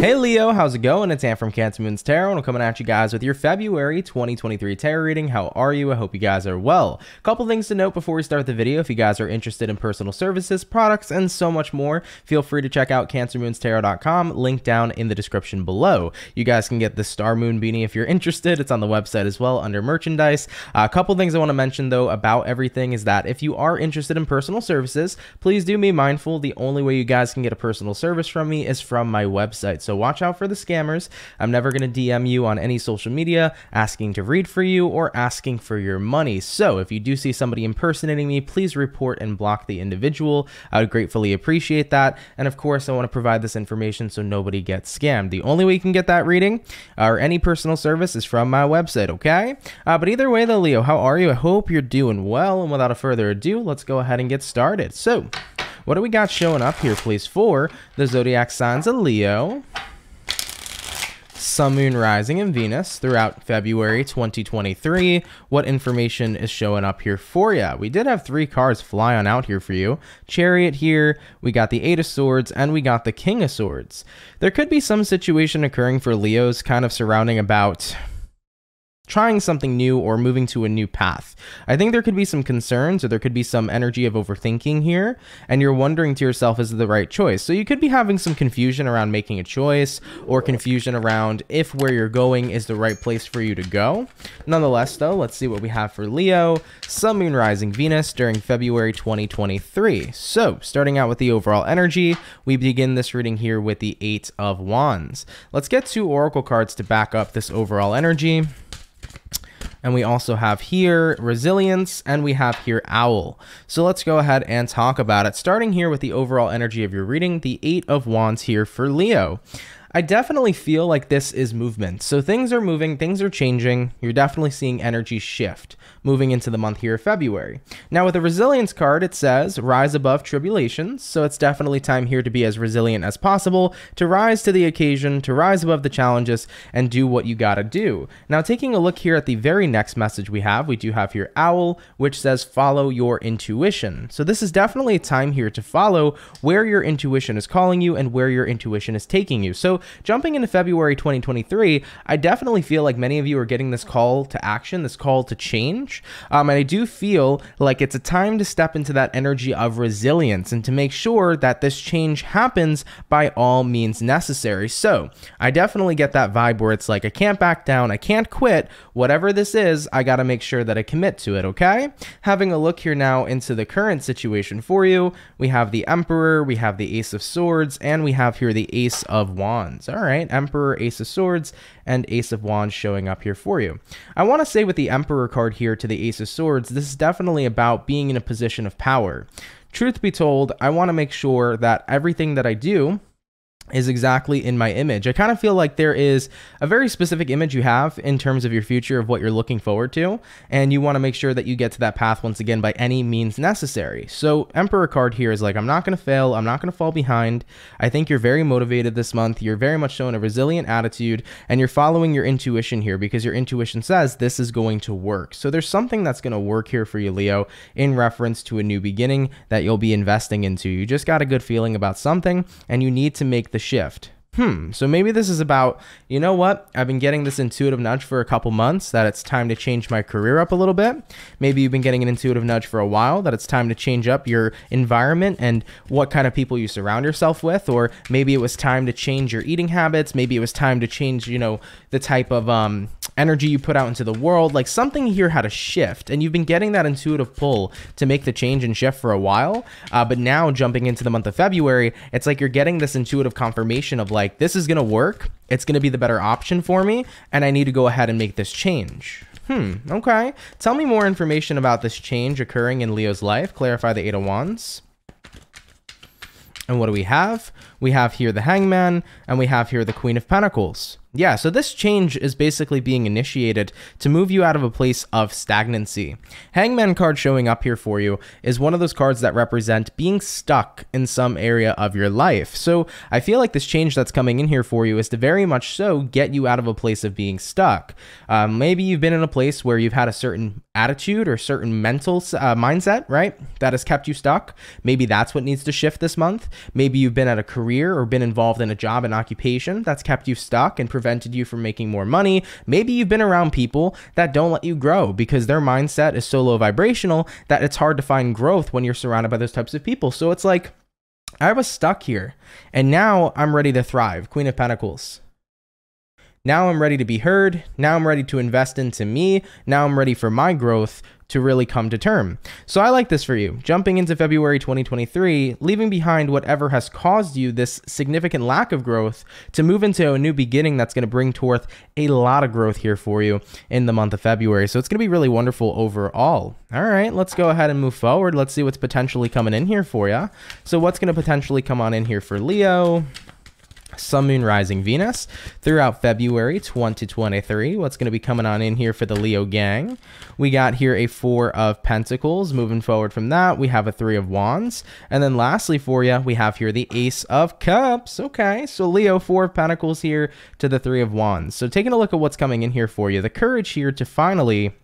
Hey Leo, how's it going? It's Ant from Cancer Moon's Tarot, and I'm coming at you guys with your February 2023 tarot reading. How are you? I hope you guys are well. Couple things to note before we start the video. If you guys are interested in personal services, products, and so much more, feel free to check out CancerMoonsTarot.com, link down in the description below. You guys can get the Star Moon beanie if you're interested. It's on the website as well under merchandise. Uh, a couple things I want to mention though about everything is that if you are interested in personal services, please do be mindful. The only way you guys can get a personal service from me is from my website. So watch out for the scammers. I'm never going to DM you on any social media asking to read for you or asking for your money. So if you do see somebody impersonating me, please report and block the individual. I would gratefully appreciate that. And of course, I want to provide this information so nobody gets scammed. The only way you can get that reading or any personal service is from my website, okay? Uh, but either way, though, Leo, how are you? I hope you're doing well. And without a further ado, let's go ahead and get started. So, what do we got showing up here, please, for the zodiac signs of Leo? Sun, Moon, Rising, and Venus throughout February 2023. What information is showing up here for you? We did have three cards fly on out here for you. Chariot here, we got the Eight of Swords, and we got the King of Swords. There could be some situation occurring for Leos kind of surrounding about trying something new or moving to a new path. I think there could be some concerns or there could be some energy of overthinking here, and you're wondering to yourself, is it the right choice? So you could be having some confusion around making a choice or confusion around if where you're going is the right place for you to go. Nonetheless, though, let's see what we have for Leo, Sun, Moon, Rising, Venus during February 2023. So starting out with the overall energy, we begin this reading here with the Eight of Wands. Let's get two Oracle cards to back up this overall energy. And we also have here resilience and we have here owl. So let's go ahead and talk about it. Starting here with the overall energy of your reading, the eight of wands here for Leo. I definitely feel like this is movement. So things are moving, things are changing. You're definitely seeing energy shift moving into the month here of February. Now, with the resilience card, it says rise above tribulations. So it's definitely time here to be as resilient as possible, to rise to the occasion, to rise above the challenges, and do what you gotta do. Now, taking a look here at the very next message we have, we do have here Owl, which says follow your intuition. So this is definitely a time here to follow where your intuition is calling you and where your intuition is taking you. So jumping into February 2023, I definitely feel like many of you are getting this call to action, this call to change. Um, and I do feel like it's a time to step into that energy of resilience and to make sure that this change happens by all means necessary. So I definitely get that vibe where it's like, I can't back down, I can't quit. Whatever this is, I got to make sure that I commit to it, okay? Having a look here now into the current situation for you, we have the Emperor, we have the Ace of Swords, and we have here the Ace of Wands. Wands. All right, Emperor, Ace of Swords, and Ace of Wands showing up here for you. I want to say with the Emperor card here to the Ace of Swords, this is definitely about being in a position of power. Truth be told, I want to make sure that everything that I do is exactly in my image. I kind of feel like there is a very specific image you have in terms of your future of what you're looking forward to, and you want to make sure that you get to that path once again by any means necessary. So, Emperor card here is like, I'm not going to fail, I'm not going to fall behind. I think you're very motivated this month. You're very much showing a resilient attitude, and you're following your intuition here because your intuition says this is going to work. So, there's something that's going to work here for you, Leo, in reference to a new beginning that you'll be investing into. You just got a good feeling about something, and you need to make the the shift. Hmm, so maybe this is about, you know what? I've been getting this intuitive nudge for a couple months that it's time to change my career up a little bit. Maybe you've been getting an intuitive nudge for a while that it's time to change up your environment and what kind of people you surround yourself with. Or maybe it was time to change your eating habits. Maybe it was time to change, you know, the type of um, energy you put out into the world. Like something here had a shift, and you've been getting that intuitive pull to make the change and shift for a while. Uh, but now jumping into the month of February, it's like you're getting this intuitive confirmation of like, this is going to work. It's going to be the better option for me, and I need to go ahead and make this change. Hmm, okay. Tell me more information about this change occurring in Leo's life. Clarify the Eight of Wands. And what do we have? We have here the Hangman, and we have here the Queen of Pentacles. Yeah, so this change is basically being initiated to move you out of a place of stagnancy. Hangman card showing up here for you is one of those cards that represent being stuck in some area of your life. So I feel like this change that's coming in here for you is to very much so get you out of a place of being stuck. Um, maybe you've been in a place where you've had a certain attitude or certain mental uh, mindset, right? That has kept you stuck. Maybe that's what needs to shift this month. Maybe you've been at a career or been involved in a job and occupation that's kept you stuck and prevented you from making more money. Maybe you've been around people that don't let you grow because their mindset is so low vibrational that it's hard to find growth when you're surrounded by those types of people. So it's like, I was stuck here and now I'm ready to thrive. Queen of Pentacles. Now I'm ready to be heard. Now I'm ready to invest into me. Now I'm ready for my growth to really come to term. So I like this for you. Jumping into February 2023, leaving behind whatever has caused you this significant lack of growth to move into a new beginning that's going to bring forth a lot of growth here for you in the month of February. So it's going to be really wonderful overall. All right, let's go ahead and move forward. Let's see what's potentially coming in here for you. So what's going to potentially come on in here for Leo? Sun, Moon, Rising, Venus throughout February 2023. What's going to be coming on in here for the Leo gang? We got here a Four of Pentacles. Moving forward from that, we have a Three of Wands. And then lastly for you, we have here the Ace of Cups. Okay, so Leo, Four of Pentacles here to the Three of Wands. So taking a look at what's coming in here for you, the courage here to finally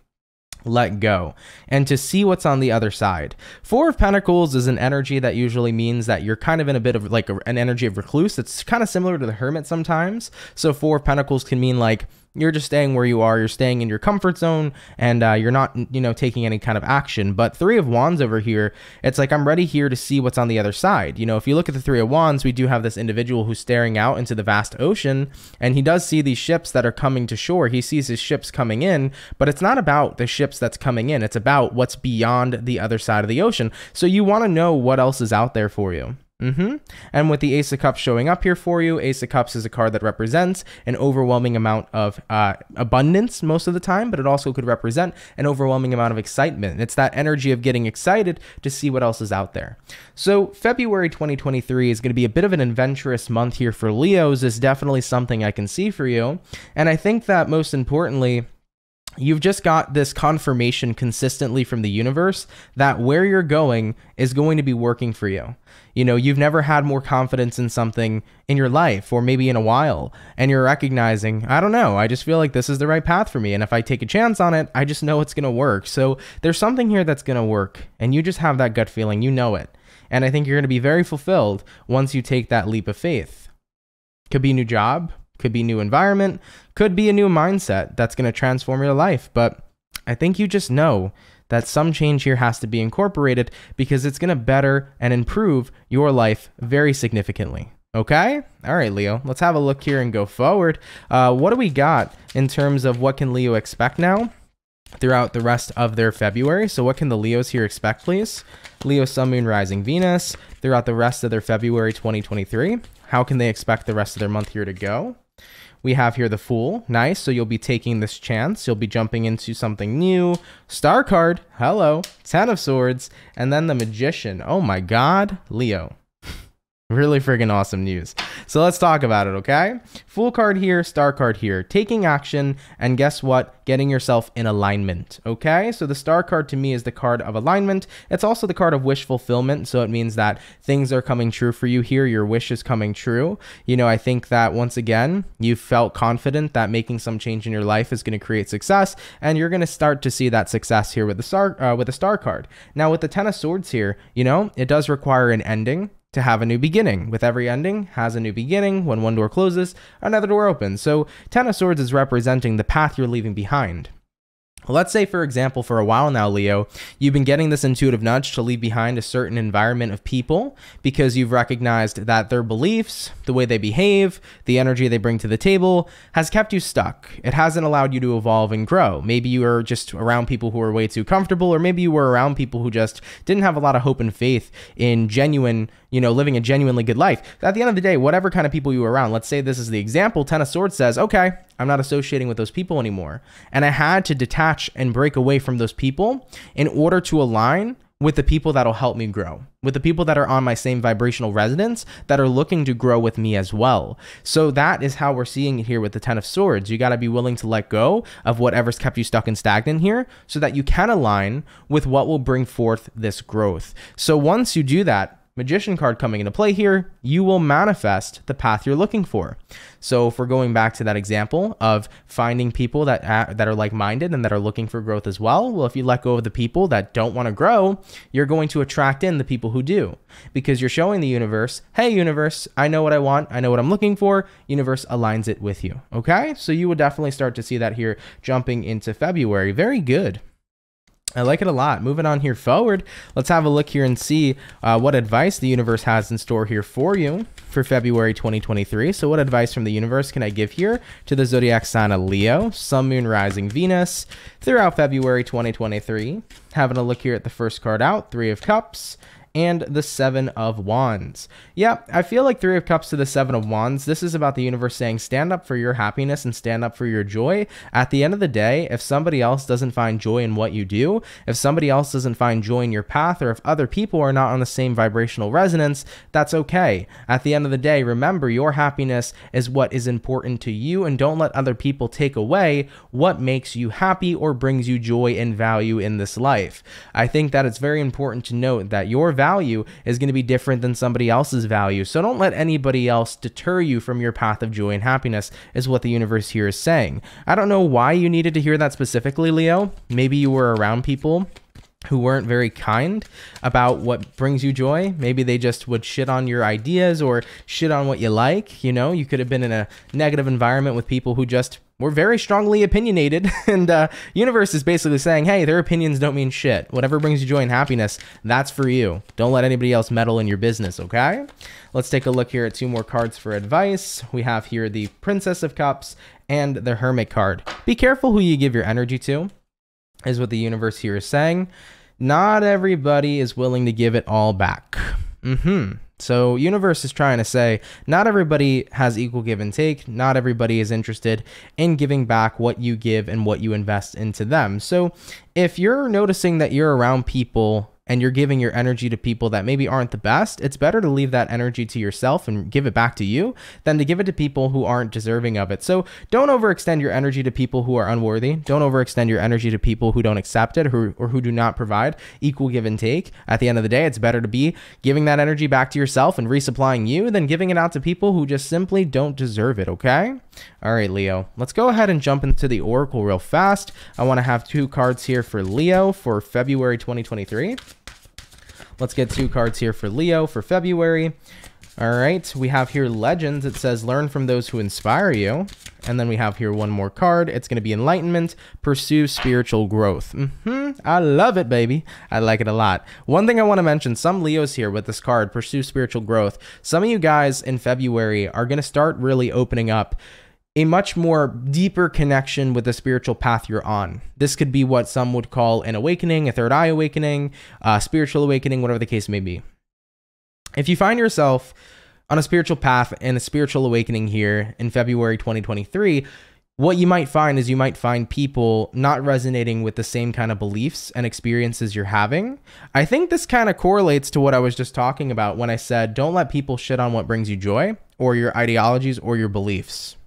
let go and to see what's on the other side. Four of Pentacles is an energy that usually means that you're kind of in a bit of like a, an energy of recluse. It's kind of similar to the Hermit sometimes. So Four of Pentacles can mean like you're just staying where you are. You're staying in your comfort zone, and uh, you're not, you know, taking any kind of action. But Three of Wands over here, it's like I'm ready here to see what's on the other side. You know, if you look at the Three of Wands, we do have this individual who's staring out into the vast ocean, and he does see these ships that are coming to shore. He sees his ships coming in, but it's not about the ships that's coming in. It's about what's beyond the other side of the ocean. So you want to know what else is out there for you. Mm-hmm. And with the Ace of Cups showing up here for you, Ace of Cups is a card that represents an overwhelming amount of uh, abundance most of the time, but it also could represent an overwhelming amount of excitement. It's that energy of getting excited to see what else is out there. So February 2023 is going to be a bit of an adventurous month here for Leos. Is definitely something I can see for you, and I think that most importantly you've just got this confirmation consistently from the universe that where you're going is going to be working for you. You know, you've never had more confidence in something in your life or maybe in a while, and you're recognizing, I don't know, I just feel like this is the right path for me. And if I take a chance on it, I just know it's going to work. So there's something here that's going to work, and you just have that gut feeling, you know it. And I think you're going to be very fulfilled once you take that leap of faith. Could be a new job, could be new environment, could be a new mindset that's going to transform your life. But I think you just know that some change here has to be incorporated because it's going to better and improve your life very significantly. Okay? All right, Leo. Let's have a look here and go forward. Uh, what do we got in terms of what can Leo expect now throughout the rest of their February? So what can the Leos here expect, please? Leo, Sun, Moon, Rising, Venus throughout the rest of their February 2023. How can they expect the rest of their month here to go? We have here the Fool. Nice. So you'll be taking this chance. You'll be jumping into something new. Star card. Hello. Ten of Swords. And then the Magician. Oh my God. Leo. Really friggin' awesome news. So let's talk about it, okay? Fool card here, star card here. Taking action, and guess what? Getting yourself in alignment, okay? So the star card to me is the card of alignment. It's also the card of wish fulfillment, so it means that things are coming true for you here. Your wish is coming true. You know, I think that once again, you felt confident that making some change in your life is going to create success, and you're going to start to see that success here with the star uh, with the star card. Now with the ten of swords here, you know, it does require an ending to have a new beginning. With every ending has a new beginning. When one door closes, another door opens. So Ten of Swords is representing the path you're leaving behind. Let's say, for example, for a while now, Leo, you've been getting this intuitive nudge to leave behind a certain environment of people because you've recognized that their beliefs, the way they behave, the energy they bring to the table has kept you stuck. It hasn't allowed you to evolve and grow. Maybe you were just around people who were way too comfortable, or maybe you were around people who just didn't have a lot of hope and faith in genuine, you know, living a genuinely good life. At the end of the day, whatever kind of people you were around, let's say this is the example, Ten of Swords says, okay, I'm not associating with those people anymore. And I had to detach and break away from those people in order to align with the people that'll help me grow, with the people that are on my same vibrational resonance that are looking to grow with me as well. So that is how we're seeing it here with the 10 of swords. You got to be willing to let go of whatever's kept you stuck and stagnant here so that you can align with what will bring forth this growth. So once you do that, magician card coming into play here, you will manifest the path you're looking for. So if we're going back to that example of finding people that that are like-minded and that are looking for growth as well, well if you let go of the people that don't want to grow, you're going to attract in the people who do because you're showing the universe, "Hey universe, I know what I want, I know what I'm looking for." Universe aligns it with you. Okay? So you would definitely start to see that here jumping into February. Very good. I like it a lot. Moving on here forward, let's have a look here and see uh, what advice the universe has in store here for you for February 2023. So, what advice from the universe can I give here to the zodiac sign of Leo, Sun, Moon, Rising, Venus throughout February 2023? Having a look here at the first card out, Three of Cups and the Seven of Wands. Yeah, I feel like Three of Cups to the Seven of Wands. This is about the universe saying, stand up for your happiness and stand up for your joy. At the end of the day, if somebody else doesn't find joy in what you do, if somebody else doesn't find joy in your path, or if other people are not on the same vibrational resonance, that's okay. At the end of the day, remember your happiness is what is important to you, and don't let other people take away what makes you happy or brings you joy and value in this life. I think that it's very important to note that your value value is going to be different than somebody else's value. So don't let anybody else deter you from your path of joy and happiness, is what the universe here is saying. I don't know why you needed to hear that specifically, Leo. Maybe you were around people who weren't very kind about what brings you joy. Maybe they just would shit on your ideas or shit on what you like. You know, you could have been in a negative environment with people who just we're very strongly opinionated and uh, universe is basically saying hey their opinions don't mean shit. Whatever brings you joy and happiness that's for you. Don't let anybody else meddle in your business okay? Let's take a look here at two more cards for advice. We have here the princess of cups and the hermit card. Be careful who you give your energy to is what the universe here is saying. Not everybody is willing to give it all back. Mm-hmm so universe is trying to say not everybody has equal give and take. Not everybody is interested in giving back what you give and what you invest into them. So if you're noticing that you're around people and you're giving your energy to people that maybe aren't the best, it's better to leave that energy to yourself and give it back to you than to give it to people who aren't deserving of it. So don't overextend your energy to people who are unworthy. Don't overextend your energy to people who don't accept it or, or who do not provide equal give and take. At the end of the day, it's better to be giving that energy back to yourself and resupplying you than giving it out to people who just simply don't deserve it, okay? All right, Leo, let's go ahead and jump into the Oracle real fast. I want to have two cards here for Leo for February 2023. Let's get two cards here for Leo for February. All right, we have here Legends. It says, learn from those who inspire you. And then we have here one more card. It's going to be Enlightenment, pursue spiritual growth. Mm -hmm. I love it, baby. I like it a lot. One thing I want to mention, some Leos here with this card, pursue spiritual growth. Some of you guys in February are going to start really opening up a much more deeper connection with the spiritual path you're on. This could be what some would call an awakening, a third eye awakening, a spiritual awakening, whatever the case may be. If you find yourself on a spiritual path and a spiritual awakening here in February 2023, what you might find is you might find people not resonating with the same kind of beliefs and experiences you're having. I think this kind of correlates to what I was just talking about when I said don't let people shit on what brings you joy or your ideologies or your beliefs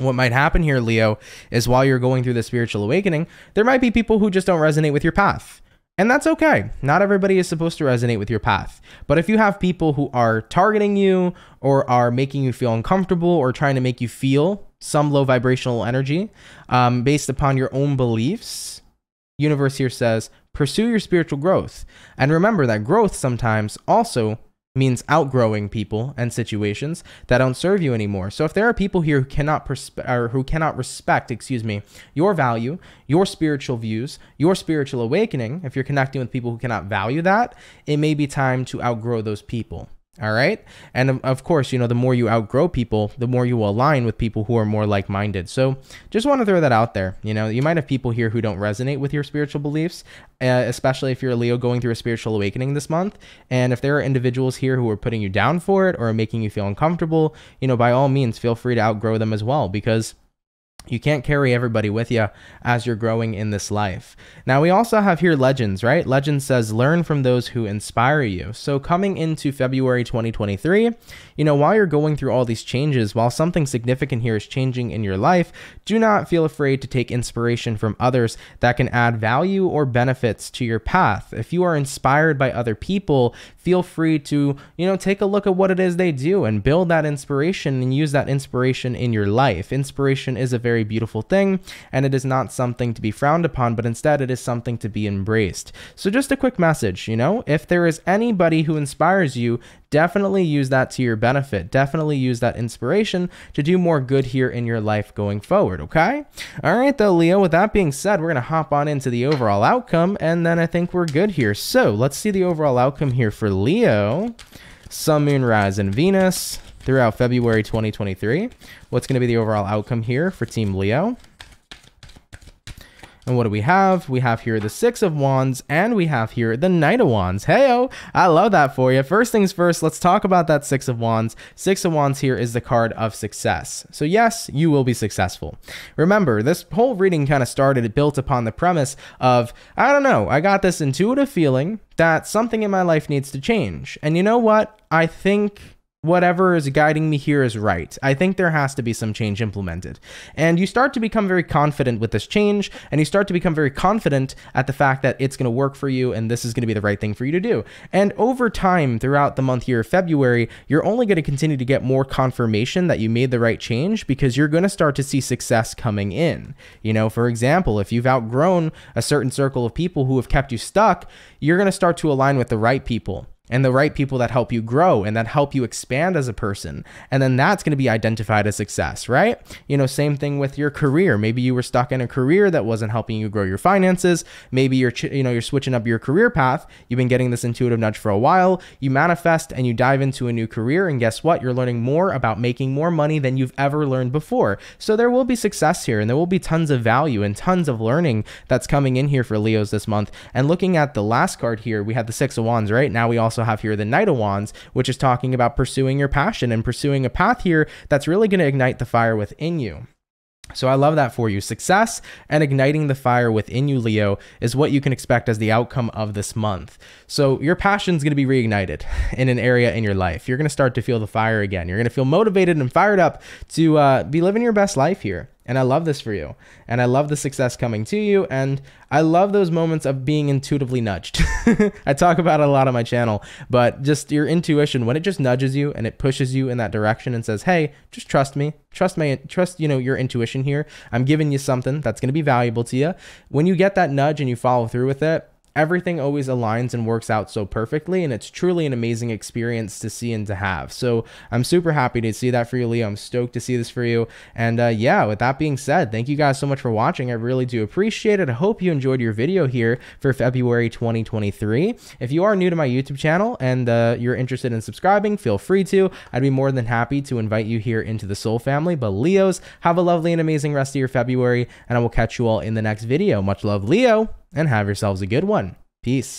what might happen here, Leo, is while you're going through the spiritual awakening, there might be people who just don't resonate with your path. And that's okay. Not everybody is supposed to resonate with your path. But if you have people who are targeting you or are making you feel uncomfortable or trying to make you feel some low vibrational energy um, based upon your own beliefs, universe here says pursue your spiritual growth. And remember that growth sometimes also means outgrowing people and situations that don't serve you anymore. So if there are people here who cannot perspe- or who cannot respect, excuse me, your value, your spiritual views, your spiritual awakening, if you're connecting with people who cannot value that, it may be time to outgrow those people. All right. And of course, you know, the more you outgrow people, the more you align with people who are more like minded. So just want to throw that out there. You know, you might have people here who don't resonate with your spiritual beliefs, uh, especially if you're a Leo going through a spiritual awakening this month. And if there are individuals here who are putting you down for it or making you feel uncomfortable, you know, by all means, feel free to outgrow them as well because you can't carry everybody with you as you're growing in this life. Now, we also have here legends, right? Legends says, learn from those who inspire you. So, coming into February 2023, you know, while you're going through all these changes, while something significant here is changing in your life, do not feel afraid to take inspiration from others that can add value or benefits to your path. If you are inspired by other people, feel free to, you know, take a look at what it is they do and build that inspiration and use that inspiration in your life. Inspiration is a very very beautiful thing, and it is not something to be frowned upon, but instead it is something to be embraced. So, just a quick message you know, if there is anybody who inspires you, definitely use that to your benefit. Definitely use that inspiration to do more good here in your life going forward, okay? All right, though, Leo, with that being said, we're going to hop on into the overall outcome, and then I think we're good here. So, let's see the overall outcome here for Leo. Sun, Moon, Rise, and Venus throughout February 2023. What's going to be the overall outcome here for Team Leo? And what do we have? We have here the Six of Wands, and we have here the Knight of Wands. Heyo, I love that for you. First things first, let's talk about that Six of Wands. Six of Wands here is the card of success. So yes, you will be successful. Remember, this whole reading kind of started it built upon the premise of, I don't know, I got this intuitive feeling that something in my life needs to change. And you know what? I think whatever is guiding me here is right. I think there has to be some change implemented. And you start to become very confident with this change, and you start to become very confident at the fact that it's going to work for you and this is going to be the right thing for you to do. And over time, throughout the month here of February, you're only going to continue to get more confirmation that you made the right change because you're going to start to see success coming in. You know, for example, if you've outgrown a certain circle of people who have kept you stuck, you're going to start to align with the right people and the right people that help you grow and that help you expand as a person. And then that's going to be identified as success, right? You know, same thing with your career. Maybe you were stuck in a career that wasn't helping you grow your finances. Maybe you're, you know, you're switching up your career path. You've been getting this intuitive nudge for a while. You manifest and you dive into a new career. And guess what? You're learning more about making more money than you've ever learned before. So there will be success here and there will be tons of value and tons of learning that's coming in here for Leos this month. And looking at the last card here, we had the Six of Wands, right? Now we also also have here the Knight of Wands, which is talking about pursuing your passion and pursuing a path here that's really going to ignite the fire within you. So I love that for you. Success and igniting the fire within you, Leo, is what you can expect as the outcome of this month. So your passion is going to be reignited in an area in your life. You're going to start to feel the fire again. You're going to feel motivated and fired up to uh, be living your best life here. And I love this for you. And I love the success coming to you. And I love those moments of being intuitively nudged. I talk about it a lot on my channel, but just your intuition, when it just nudges you and it pushes you in that direction and says, hey, just trust me. Trust my trust, you know, your intuition here. I'm giving you something that's going to be valuable to you. When you get that nudge and you follow through with it, everything always aligns and works out so perfectly and it's truly an amazing experience to see and to have. So i'm super happy to see that for you leo. I'm stoked to see this for you. And uh, yeah with that being said thank you guys so much for watching. I really do appreciate it. I hope you enjoyed your video here for february 2023 if you are new to my youtube channel and uh, you're interested in subscribing feel free to. I'd be more than happy to invite you here into the soul family. But leos have a lovely and amazing rest of your february and i will catch you all in the next video. Much love leo and have yourselves a good one. Peace.